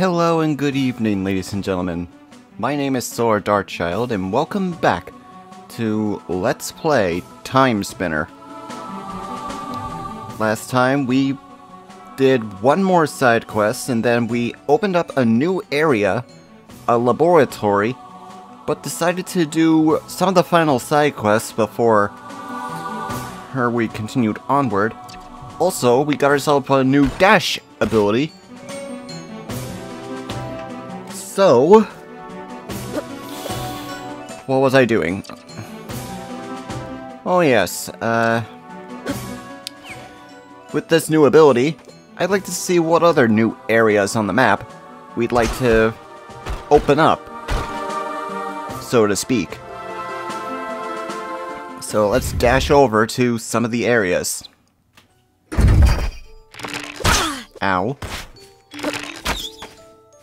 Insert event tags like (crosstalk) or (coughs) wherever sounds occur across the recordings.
Hello and good evening, ladies and gentlemen. My name is Saur Darkchylde, and welcome back to Let's Play TimeSpinner. Last time we did one more side quest, and then we opened up a new area, a laboratory, but decided to do some of the final side quests before her we continued onward. Also, we got ourselves a new dash ability. So, what was I doing? Oh yes, uh... With this new ability, I'd like to see what other new areas on the map we'd like to open up, so to speak. So let's dash over to some of the areas. Ow.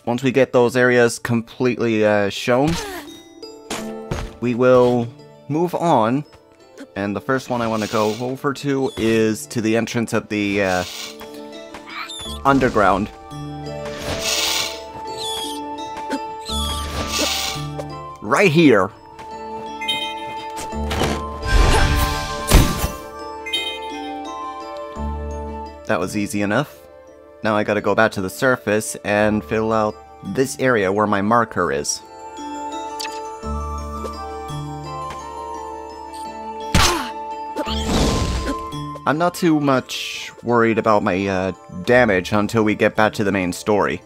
Once we get those areas completely uh, shown, we will move on. And the first one I want to go over to is to the entrance of the uh, underground. Right here. That was easy enough. Now I gotta go back to the surface and fill out this area where my marker is. I'm not too much worried about my uh, damage until we get back to the main story.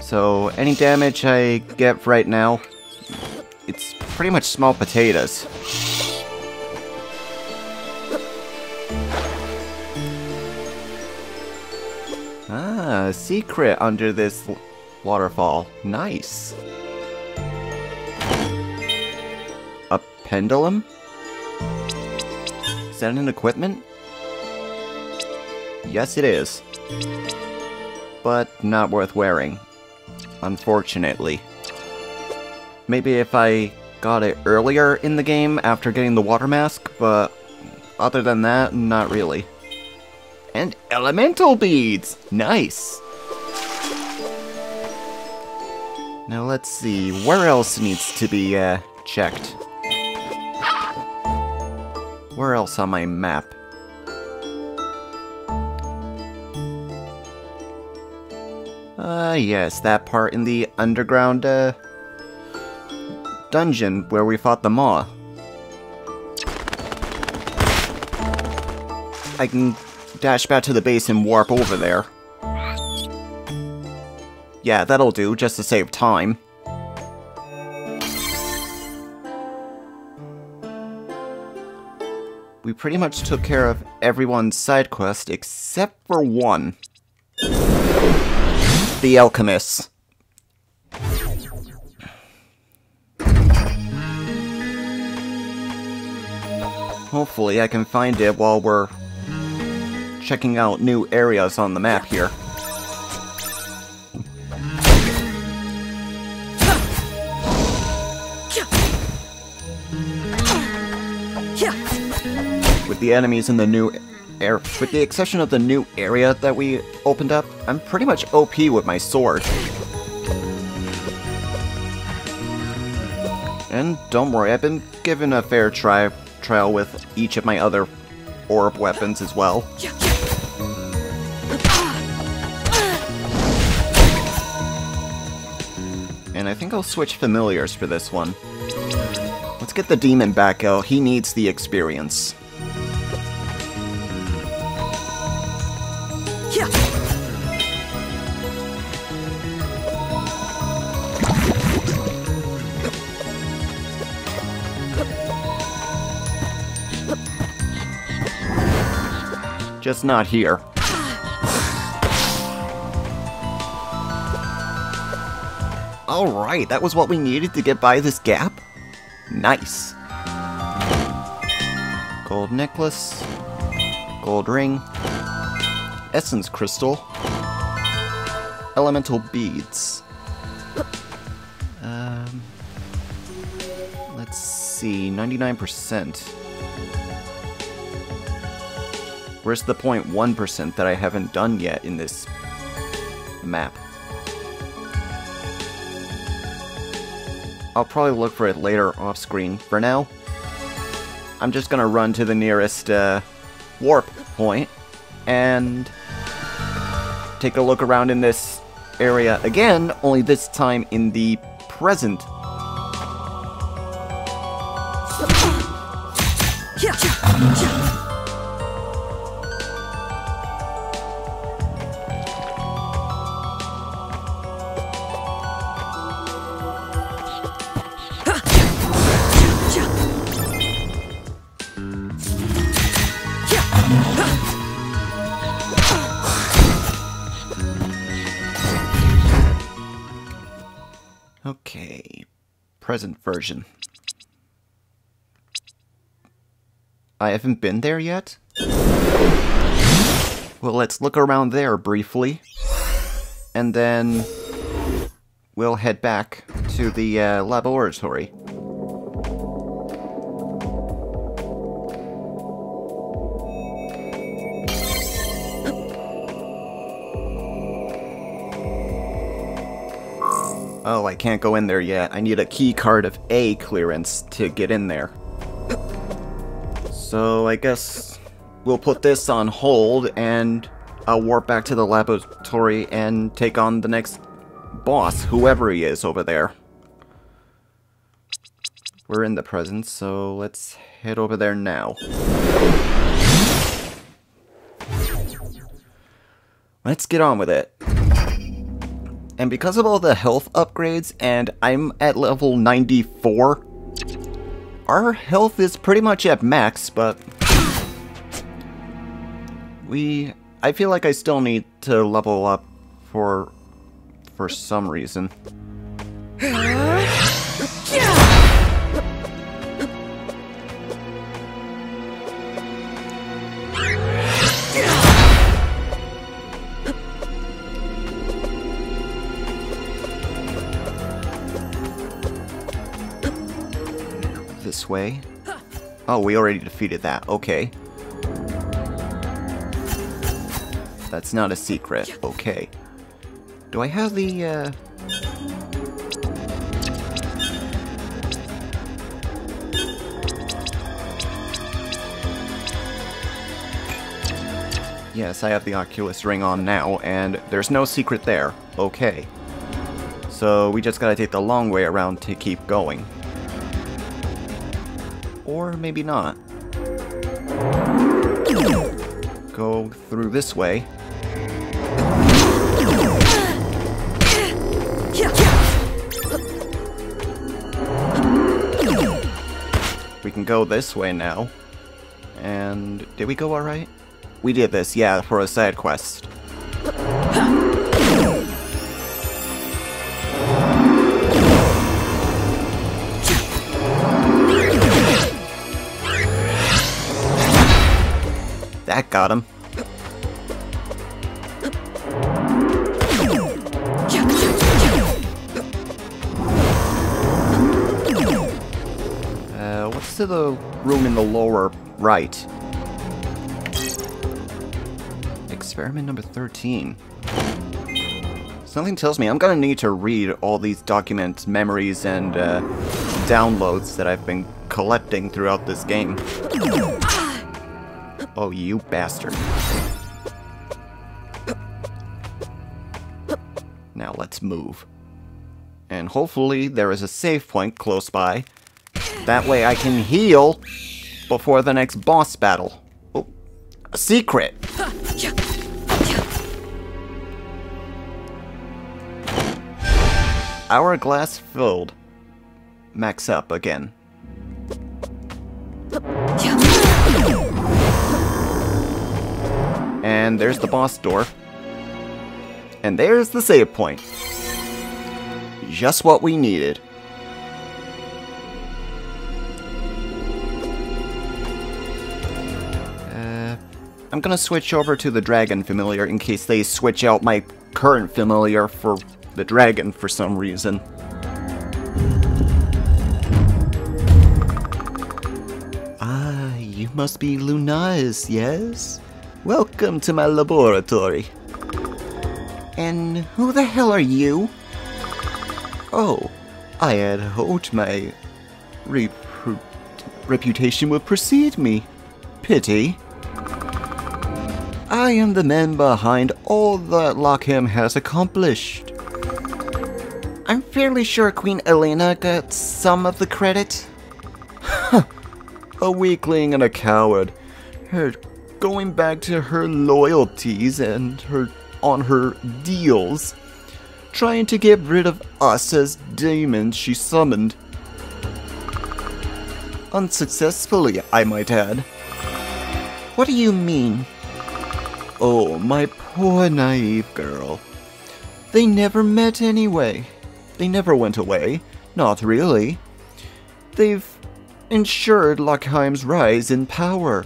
So, any damage I get right now, it's pretty much small potatoes. A secret under this waterfall. Nice. A pendulum? Is that an equipment? Yes, it is. But not worth wearing. Unfortunately. Maybe if I got it earlier in the game after getting the water mask, but other than that, not really. And elemental beads! Nice! Now let's see, where else needs to be uh, checked? Where else on my map? Ah, uh, yes, that part in the underground, uh, dungeon where we fought the Maw. I can dash back to the base and warp over there. Yeah, that'll do, just to save time. We pretty much took care of everyone's side quest except for one. The Alchemist. Hopefully I can find it while we're checking out new areas on the map here. With the enemies in the new air, with the exception of the new area that we opened up, I'm pretty much OP with my sword. And don't worry, I've been given a fair try trial with each of my other orb weapons as well. And I think I'll switch familiars for this one. Let's get the demon back out, he needs the experience. Just not here. Alright, that was what we needed to get by this gap? Nice. Gold necklace. Gold ring. Essence crystal. Elemental beads. Um, let's see, 99%. Where's the 0.1% that I haven't done yet in this map? I'll probably look for it later off screen. For now, I'm just gonna run to the nearest uh, warp point and take a look around in this area again, only this time in the present. Version. I haven't been there yet? Well, let's look around there briefly. And then we'll head back to the uh, laboratory. Oh, I can't go in there yet. I need a key card of A clearance to get in there. So I guess we'll put this on hold and I'll warp back to the laboratory and take on the next boss, whoever he is over there. We're in the present, so let's head over there now. Let's get on with it. And because of all the health upgrades, and I'm at level 94, our health is pretty much at max, but... We... I feel like I still need to level up for... for some reason. (gasps) this way. Oh, we already defeated that. Okay. That's not a secret. Okay. Do I have the, uh... Yes, I have the Oculus Ring on now, and there's no secret there. Okay. So we just gotta take the long way around to keep going. Or maybe not. Go through this way. We can go this way now. And did we go alright? We did this, yeah, for a side quest. That got him. Uh, what's to the room in the lower right? Experiment number 13. Something tells me I'm gonna need to read all these documents, memories, and uh, downloads that I've been collecting throughout this game. Oh, you bastard. Now let's move. And hopefully there is a save point close by. That way I can heal before the next boss battle. Oh, a secret! Hourglass filled. Max up again. And there's the boss door. And there's the save point. Just what we needed. Uh, I'm gonna switch over to the dragon familiar in case they switch out my current familiar for the dragon for some reason. Ah, you must be Lunais, yes? Welcome to my laboratory. And who the hell are you? Oh, I had hoped my rep reputation would precede me. Pity. I am the man behind all that Lachiem has accomplished. I'm fairly sure Queen Aelana got some of the credit. (laughs) a weakling and a coward. Her going back to her loyalties and her on her deals. Trying to get rid of us as demons she summoned. Unsuccessfully, I might add. What do you mean? Oh, my poor naive girl. They never met anyway. They never went away. Not really. They've ensured Lachiem's rise in power,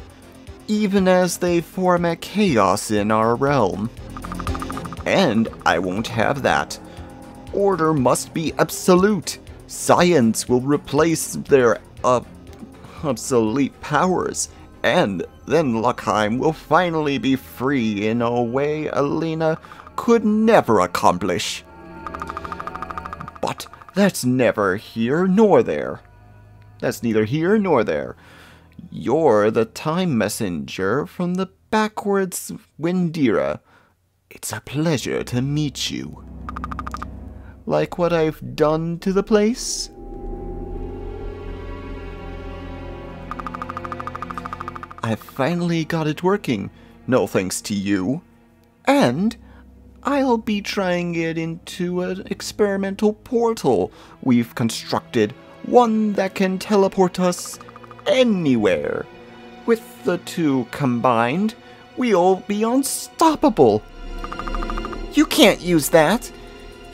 even as they form a chaos in our realm. And I won't have that. Order must be absolute. Science will replace their uh, obsolete powers, and then Lachiem will finally be free in a way Aelana could never accomplish. But that's never here nor there. That's neither here nor there. You're the time messenger from the backwards Windira. It's a pleasure to meet you. Like what I've done to the place? I finally got it working, no thanks to you. And I'll be trying it into an experimental portal we've constructed, one that can teleport us anywhere. With the two combined, we'll be unstoppable. You can't use that.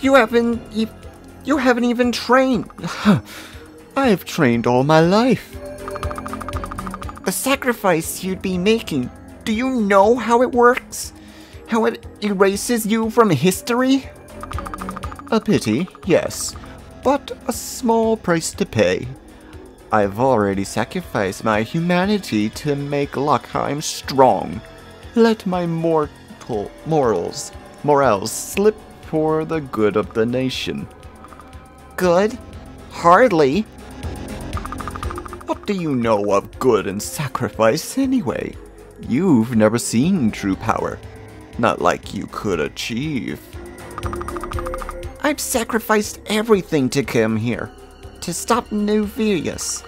You haven't you, haven't even trained. (laughs) I've trained all my life. The sacrifice you'd be making, do you know how it works? How it erases you from history? A pity, yes, but a small price to pay. I've already sacrificed my humanity to make Lachiem strong. Let my mortal morals, morals slip for the good of the nation. Good? Hardly. What do you know of good and sacrifice anyway? You've never seen true power. Not like you could achieve. I've sacrificed everything to come here. To stop Nuvius.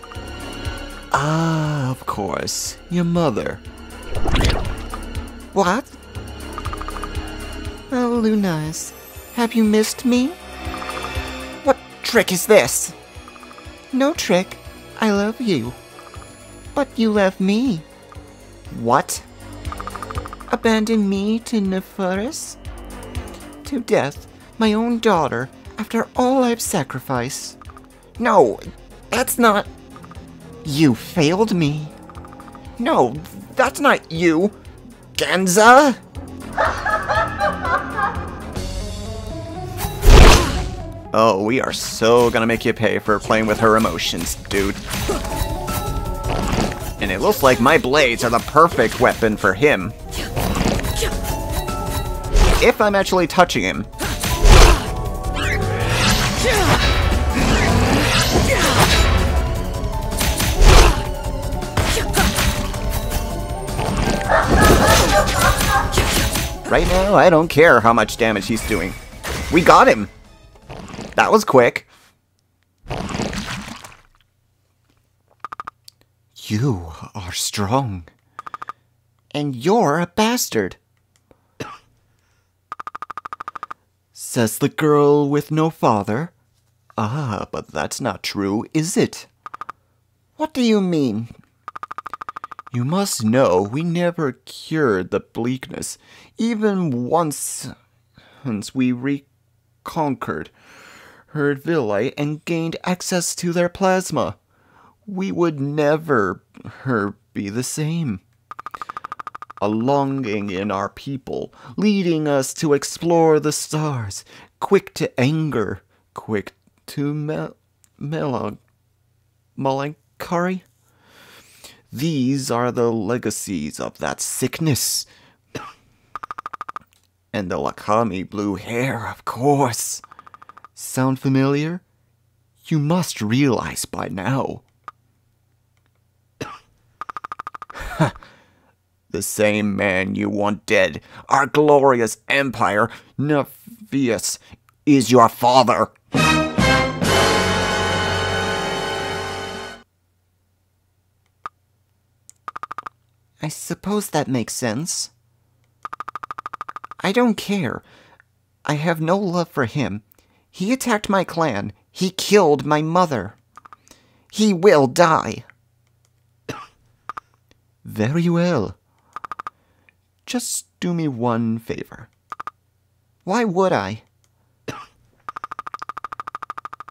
Ah, of course. Your mother. What? Oh, Lunais. Have you missed me? What trick is this? No trick. I love you. But you love me. What? Abandon me to Nephurus? To death, my own daughter, after all I've sacrificed. No, that's not... You failed me. No, that's not you. Genza? (laughs) Oh, we are so gonna make you pay for playing with her emotions, dude. And it looks like my blades are the perfect weapon for him. If I'm actually touching him. Right now, I don't care how much damage he's doing. We got him! That was quick. You are strong. And you're a bastard. Says the girl with no father. Ah, but that's not true, is it? What do you mean? You must know we never cured the bleakness, even once since we reconquered Erdvili and gained access to their plasma. We would never her be the same. A longing in our people, leading us to explore the stars, quick to anger, quick to mel mel melancholy. These are the legacies of that sickness. and the Lakami blue hair, of course. Sound familiar? You must realize by now. (laughs) the same man you want dead, our glorious empire, Nephius, is your father. I suppose that makes sense. I don't care. I have no love for him. He attacked my clan. He killed my mother. He will die. (coughs) Very well. Just do me one favor. Why would I? (coughs)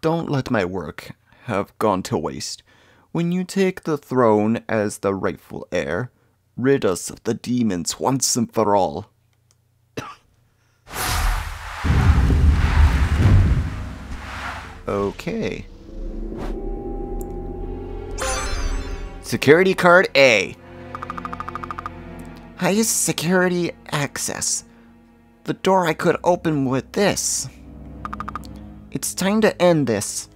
Don't let my work have gone to waste. When you take the throne as the rightful heir, rid us of the demons once and for all. okay. Security card A. Highest security access. The door I could open with this. It's time to end this.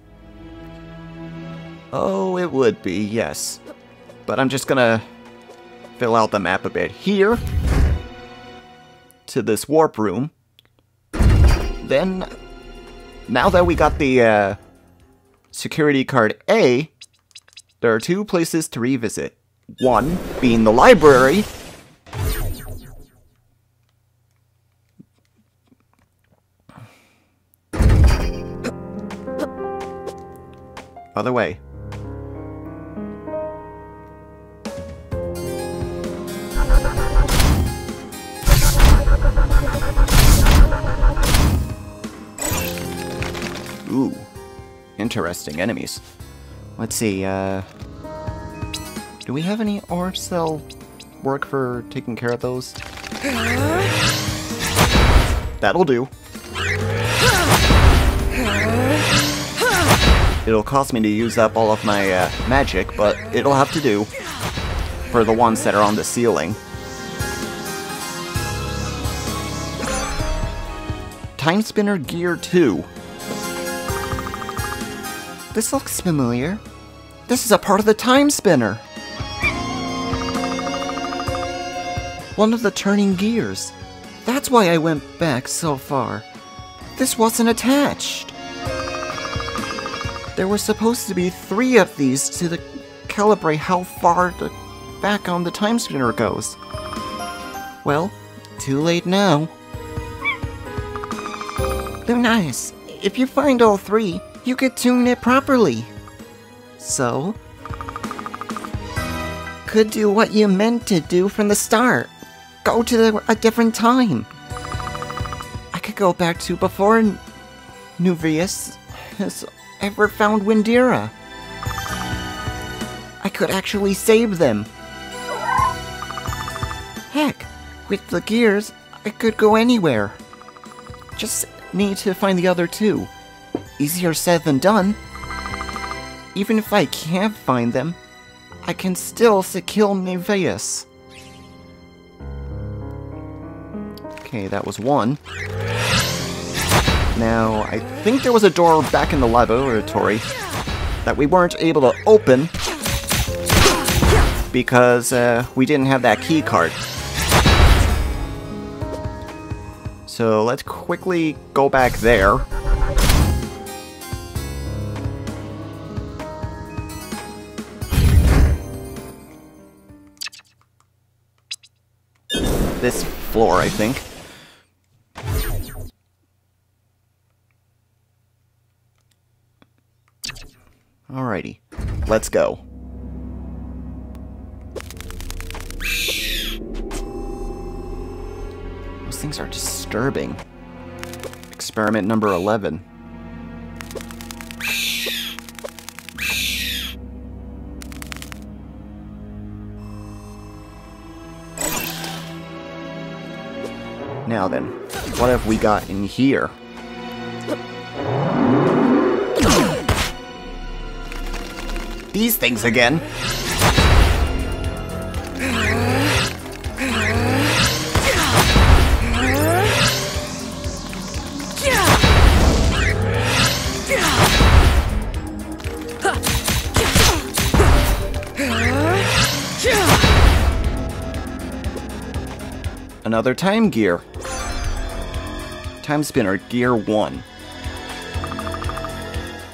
Oh, it would be, yes. But I'm just gonna fill out the map a bit here to this warp room. Then, now that we got the uh, security card A, there are two places to revisit. One being the library. Other way. Ooh, interesting enemies. Let's see, uh... Do we have any orbs that'll work for taking care of those? That'll do. It'll cost me to use up all of my uh, magic, but it'll have to do. For the ones that are on the ceiling. Time Spinner Gear 2. This looks familiar. This is a part of the Time Spinner. One of the turning gears. That's why I went back so far. This wasn't attached. There were supposed to be three of these to the calibrate how far the back on the time spinner goes. Well, too late now. Lunais, if you find all three, you could tune it properly. So? Could do what you meant to do from the start. Go to the, a different time. I could go back to before Nuvius has ever found Windira. I could actually save them. Heck, with the gears, I could go anywhere. Just need to find the other two. Easier said than done. Even if I can't find them, I can still kill Nuvius. Okay, that was one. Now, I think there was a door back in the laboratory that we weren't able to open because uh, we didn't have that key card. So let's quickly go back there. Floor, I think. Alrighty, let's go. Those things are disturbing. Experiment number 11. Now then, what have we got in here? These things again! another time gear. Time spinner, gear 1.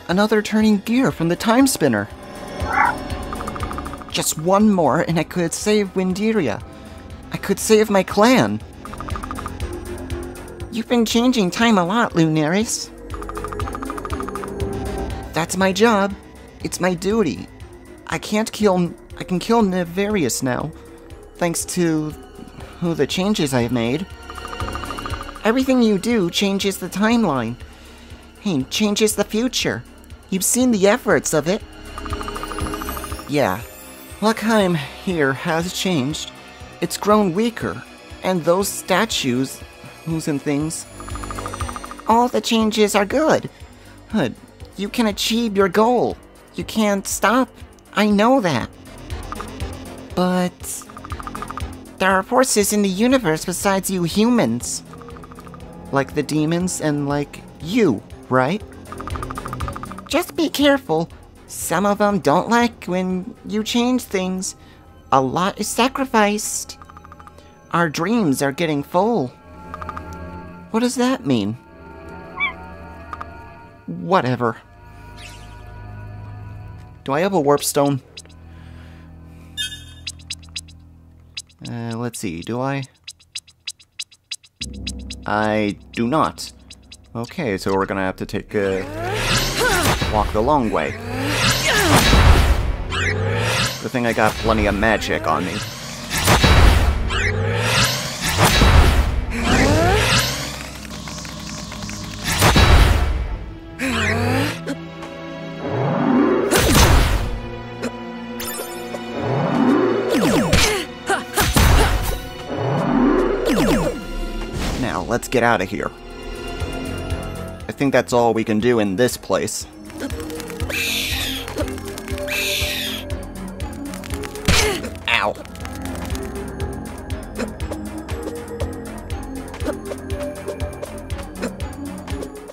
Another turning gear from the time spinner. Just one more and I could save Windiria. I could save my clan. You've been changing time a lot, Lunais. That's my job. It's my duty. I can't kill. I can kill Nefarious now, thanks to who the changes I've made. Everything you do changes the timeline. Hey, changes the future. You've seen the efforts of it. Yeah, Lachiem here has changed. It's grown weaker, and those statues, who's and things. All the changes are good. But you can achieve your goal. You can't stop. I know that. But there are forces in the universe besides you humans. Like the demons and like you, right? Just be careful. Some of them don't like when you change things. A lot is sacrificed. Our dreams are getting full. What does that mean? Whatever. Do I have a warp stone? Uh, let's see, do I? I do not. Okay, so we're gonna have to take a walk the long way. Good thing I got plenty of magic on me. Let's get out of here. I think that's all we can do in this place. Ow.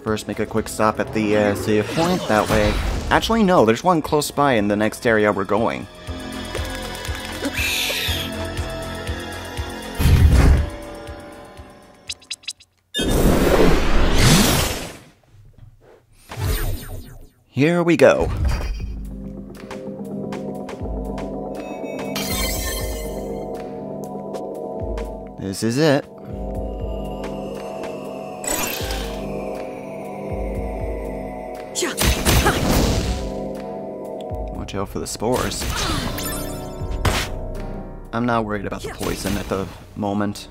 First, make a quick stop at the uh, save point, that way... Actually, no, there's one close by in the next area we're going. Here we go. This is it. Watch out for the spores. I'm not worried about the poison at the moment.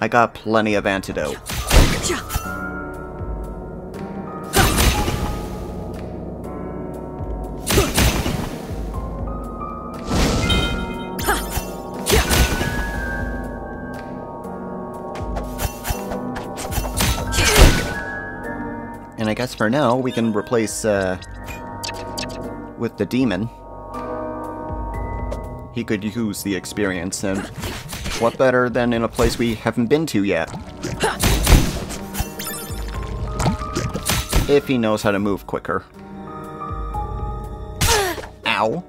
I got plenty of antidote. For now, we can replace, uh, with the demon. He could use the experience, and what better than in a place we haven't been to yet? If he knows how to move quicker. Ow.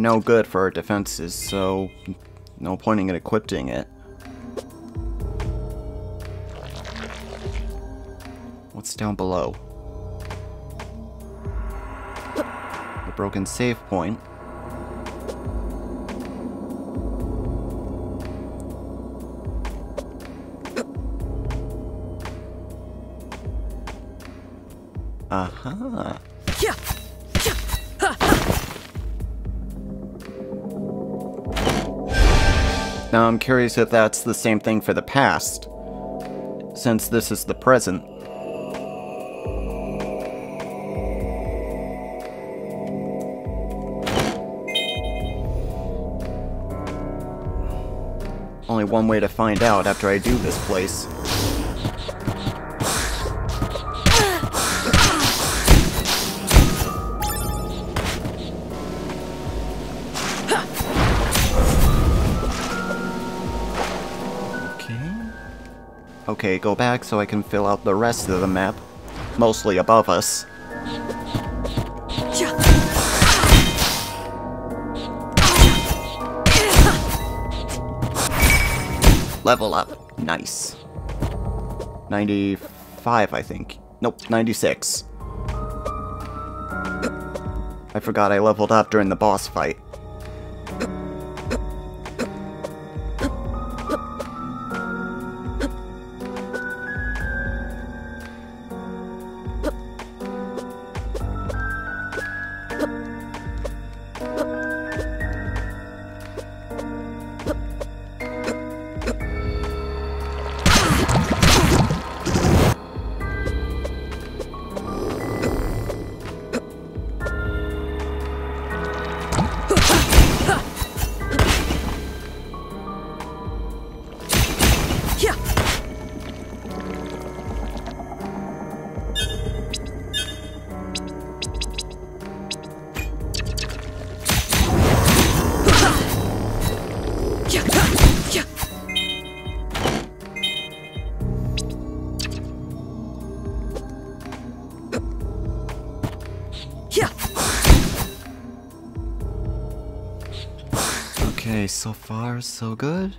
No good for our defenses, so no point in equipping it. What's down below? The broken save point. Uh-huh. Aha. Now I'm curious if that's the same thing for the past, since this is the present. Only one way to find out after I do this place. Okay, go back so I can fill out the rest of the map. Mostly above us. Level up. Nice. 95, I think. Nope, 96. I forgot I leveled up during the boss fight. So far so good.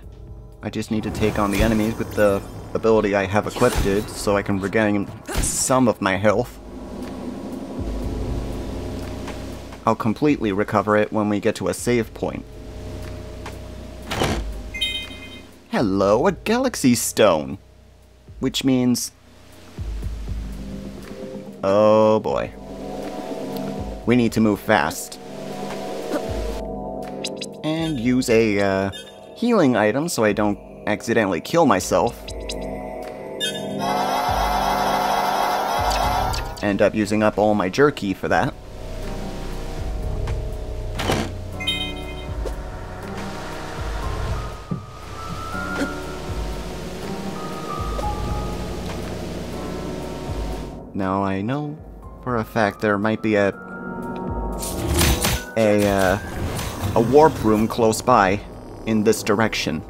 I just need to take on the enemies with the ability I have equipped so I can regain some of my health. I'll completely recover it when we get to a save point. Hello, a Galaxy Stone! Which means... Oh boy. We need to move fast. Use a uh, healing item so I don't accidentally kill myself. End up using up all my jerky for that. Now I know for a fact there might be a a uh, a warp room close by in this direction.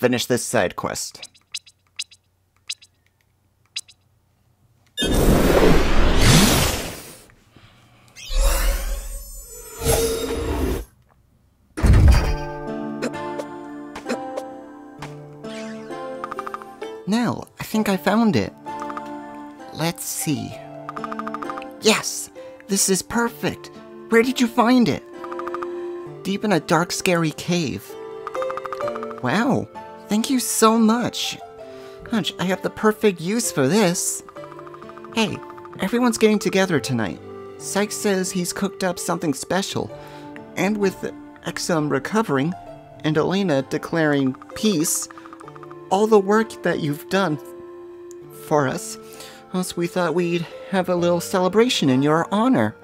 Finish this side quest. Nell, I think I found it. Let's see. Yes! This is perfect! Where did you find it? Deep in a dark, scary cave. Wow, thank you so much. Hunch, I have the perfect use for this. Hey, everyone's getting together tonight. Sykes says he's cooked up something special. And with Exum recovering, and Aelana declaring peace, all the work that you've done for us, us we thought we'd have a little celebration in your honor.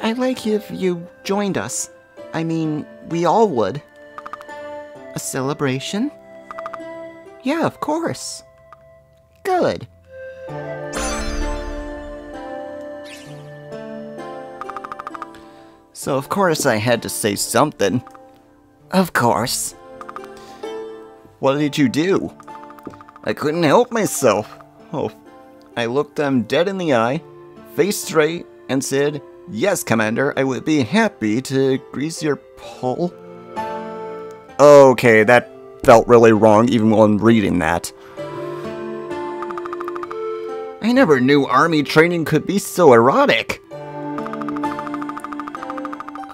I'd like if you joined us. I mean, we all would. A celebration? Yeah, of course. Good. So of course I had to say something. Of course. What did you do? I couldn't help myself. Oh, I looked them dead in the eye, face straight, and said, Yes, Commander, I would be happy to grease your pole. Okay, that felt really wrong even when reading that. I never knew army training could be so erotic.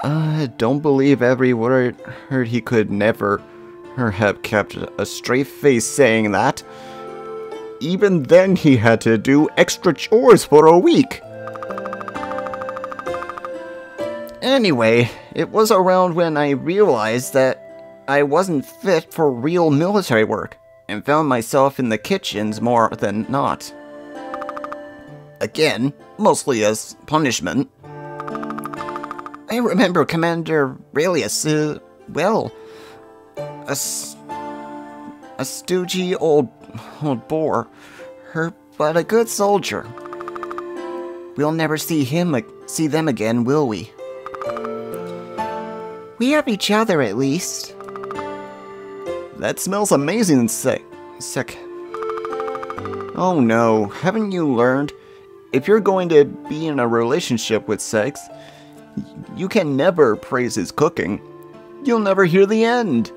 I don't believe every word heard he could never have kept a straight face saying that. Even then he had to do extra chores for a week. Anyway, it was around when I realized that I wasn't fit for real military work and found myself in the kitchens more than not. Again, mostly as punishment. I remember Commander Relius, uh, well, a, a stoogey old, old bore, her, but a good soldier. We'll never see him, see them again, will we? We have each other, at least. That smells amazing, sick. Sick. Oh no, haven't you learned? If you're going to be in a relationship with Sykes, you can never praise his cooking. You'll never hear the end.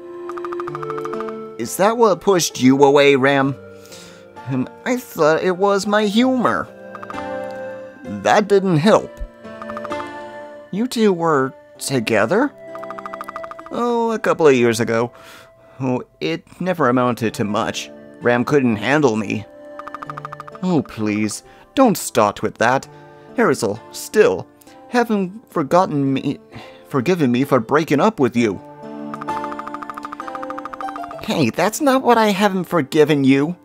Is that what pushed you away, Ram? Um, I thought it was my humor. That didn't help. You two were together? Oh, a couple of years ago. Oh, it never amounted to much. Ram couldn't handle me. Oh, please, don't start with that. Hazel, still, haven't forgotten me, forgiven me for breaking up with you. Hey, that's not what I haven't forgiven you.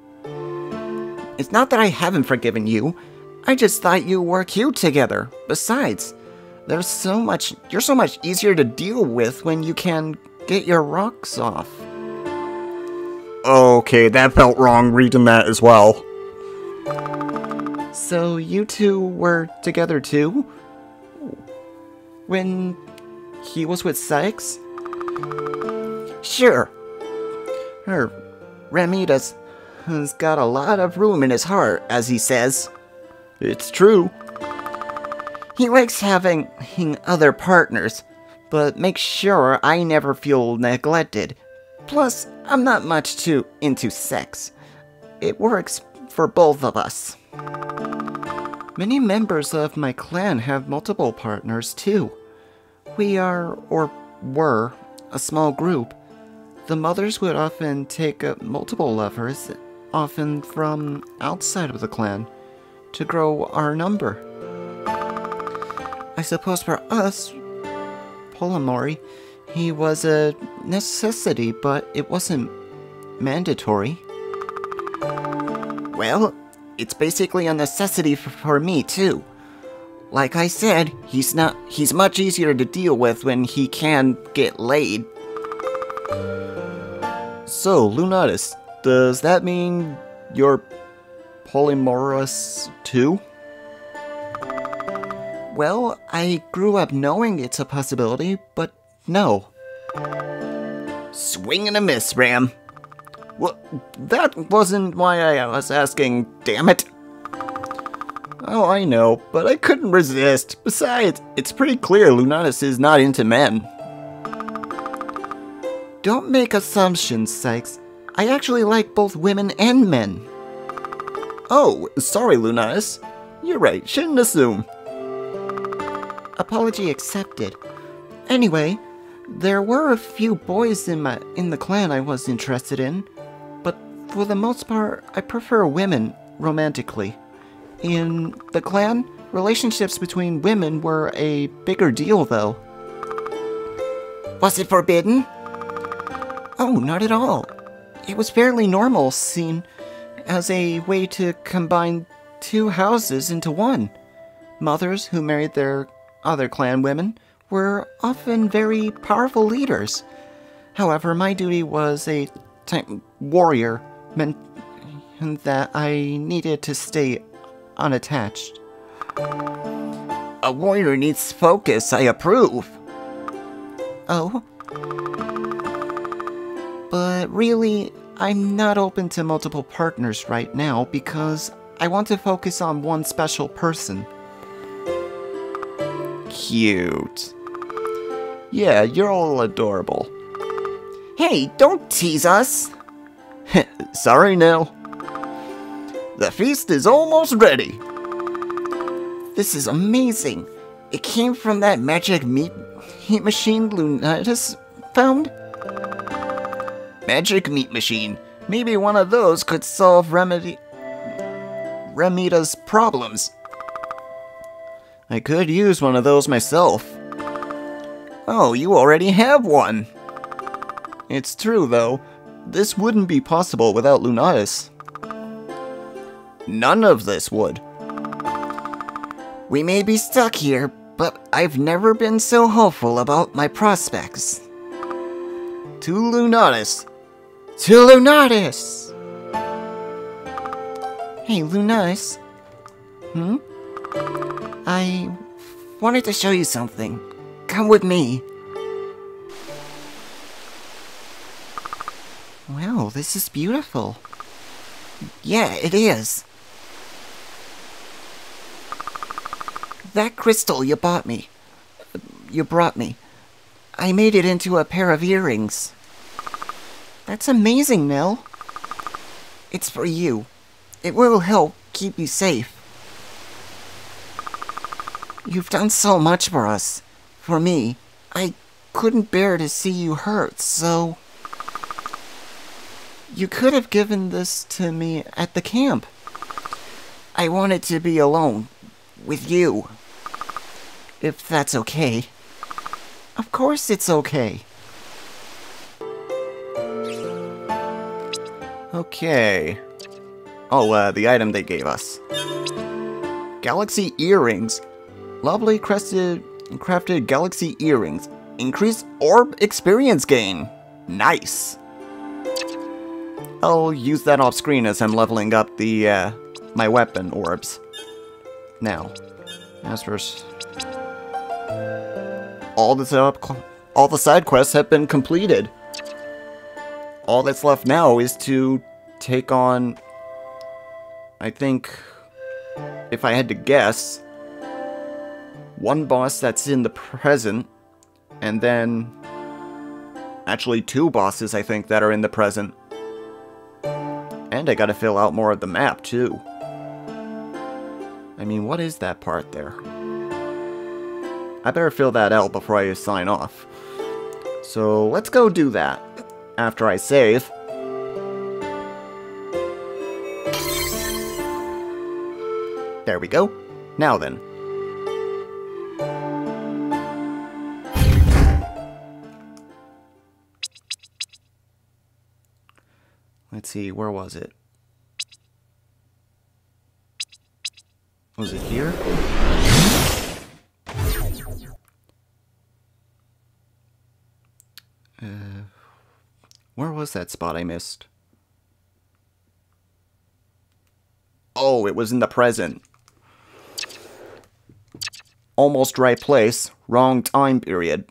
It's not that I haven't forgiven you. I just thought you were cute together. Besides, there's so much, you're so much easier to deal with when you can get your rocks off. Okay, that felt wrong reading that as well. So you two were together too? When he was with Sykes? Sure. Her Ramidas has got a lot of room in his heart, as he says. It's true. He likes having other partners, but makes sure I never feel neglected. Plus, I'm not much too into sex. It works for both of us. Many members of my clan have multiple partners too. We are, or were, a small group. The mothers would often take up multiple lovers, often from outside of the clan, to grow our number. I suppose for us, polyamory, he was a necessity, but it wasn't mandatory. Well, it's basically a necessity for, me too. Like I said, he's not he's much easier to deal with when he can get laid. So, Lunais, does that mean you're polyamorous too? Well, I grew up knowing it's a possibility, but no. Swing and a miss, Ram. Well, that wasn't why I was asking, damn it. Oh, I know, but I couldn't resist. Besides, it's pretty clear Lunais is not into men. Don't make assumptions, Sykes. I actually like both women and men. Oh, sorry, Lunais. You're right, shouldn't assume. Apology accepted. Anyway, there were a few boys in my in the clan I was interested in, but for the most part, I prefer women romantically. In the clan, relationships between women were a bigger deal, though. Was it forbidden? Oh, not at all. It was fairly normal, seen as a way to combine two houses into one. Mothers who married their other clan women were often very powerful leaders. However, my duty was a warrior, meant that I needed to stay unattached. A warrior needs focus, I approve. Oh? But really, I'm not open to multiple partners right now because I want to focus on one special person. cute. Yeah, you're all adorable. Hey, don't tease us. (laughs) Sorry, Nell. The feast is almost ready. This is amazing. It came from that magic meat heat machine Lunais found? Magic meat machine. Maybe one of those could solve Remedy... Remita's problems. I could use one of those myself. Oh, you already have one. It's true, though. This wouldn't be possible without Lunais. None of this would. We may be stuck here, but I've never been so hopeful about my prospects. To Lunais. To Lunais! Hey, Lunais. Hmm? I wanted to show you something. Come with me. Wow, this is beautiful. Yeah, it is. That crystal you bought me. You brought me. I made it into a pair of earrings. That's amazing, Nell. It's for you. It will help keep you safe. You've done so much for us. For me. I couldn't bear to see you hurt, so... You could have given this to me at the camp. I wanted to be alone. With you. If that's okay. Of course it's okay. Okay. Oh, uh, the item they gave us. Galaxy earrings. Lovely crested, crafted galaxy earrings. Increase orb experience gain. Nice. I'll use that off screen as I'm leveling up the, uh, my weapon orbs. Now, Masters. All the all the side quests have been completed. All that's left now is to take on, I think, if I had to guess, one boss that's in the present, and then actually two bosses I think that are in the present. And I gotta fill out more of the map too. I mean, what is that part there? I better fill that out before I sign off. So let's go do that after I save. There we go. Now then. Let's see, where was it? Was it here? Uh, where was that spot I missed? Oh, it was in the present. Almost right place, wrong time period.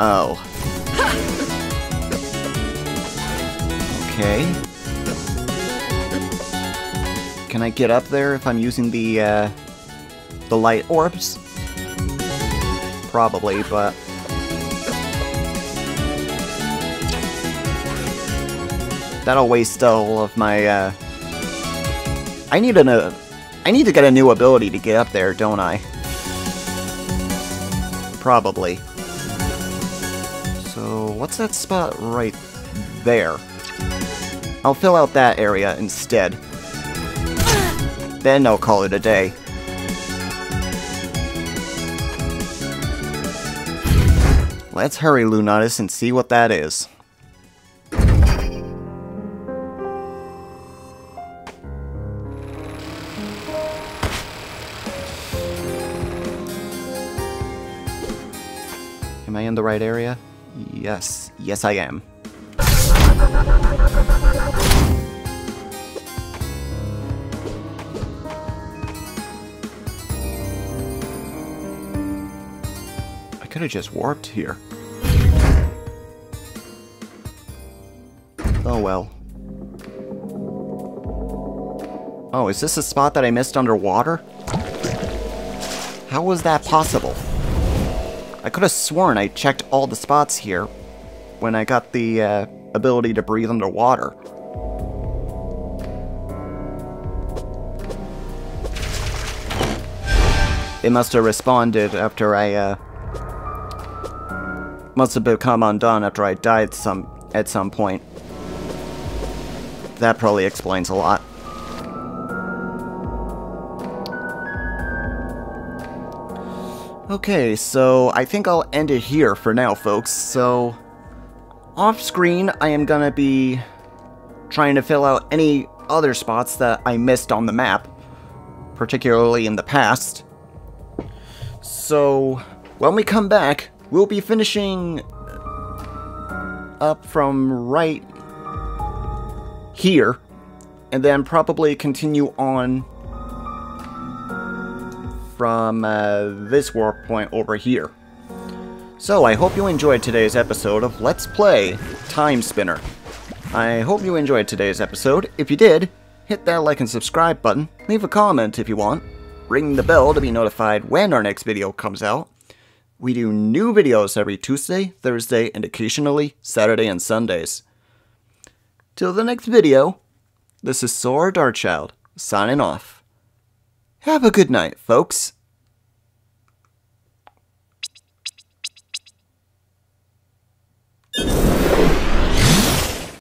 Oh. Okay. Can I get up there if I'm using the, uh, the light orbs? Probably, but... That'll waste all of my, uh... I need a... Uh, I need to get a new ability to get up there, don't I? Probably what's that spot right there? I'll fill out that area instead. Then I'll call it a day. Let's hurry, Lunais, and see what that is. Am I in the right area? Yes, yes I am. I could have just warped here. Oh well. Oh, is this a spot that I missed underwater? How was that possible? I could have sworn I checked all the spots here when I got the uh, ability to breathe underwater. It must have responded after I, uh... Must have become undone after I died some at some point. That probably explains a lot. Okay, so I think I'll end it here for now, folks. So, off screen, I am gonna be trying to fill out any other spots that I missed on the map, particularly in the past. So, when we come back, we'll be finishing up from right here, and then probably continue on from uh, this warp point over here. So, I hope you enjoyed today's episode of Let's Play TimeSpinner. I hope you enjoyed today's episode. If you did, hit that like and subscribe button, leave a comment if you want, ring the bell to be notified when our next video comes out. We do new videos every Tuesday, Thursday, and occasionally Saturday and Sundays. Till the next video, this is Saur Darkchylde, signing off. Have a good night, folks.